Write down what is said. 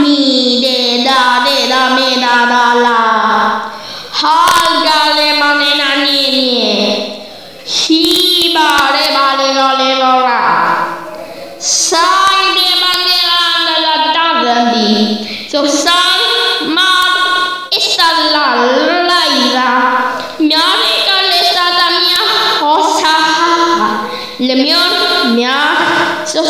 mi de da de da me da da la. Hal gale mane na ni ni hi ba re ba le ga le ga ra. Sai de ma de la da la da da di. So sai ma sta la la ira mia ne ka le sta da mia ho sa le mia mia so